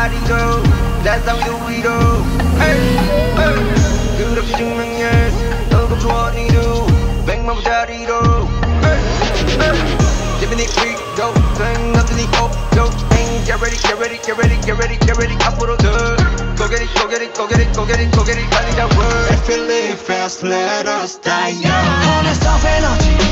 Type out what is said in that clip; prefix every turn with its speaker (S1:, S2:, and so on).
S1: 자리로 That's how we do we do Hey, hey 그렇게 증명해 너가 좋아 니도 백만 부자리로 Hey, hey Living it we go Saying nothing it go go. Ain't get ready get ready get ready get ready get ready 앞으로 더 Go get it go get it go get it go get it go get it 달리자 word
S2: If you live fast, let us die young.
S3: Honest off energy